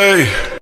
Hey.